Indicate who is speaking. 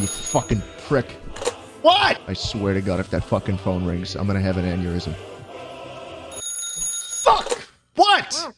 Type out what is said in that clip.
Speaker 1: you fucking prick.
Speaker 2: What?
Speaker 1: I swear to God, if that fucking phone rings, I'm gonna have an aneurysm.
Speaker 2: Fuck! What?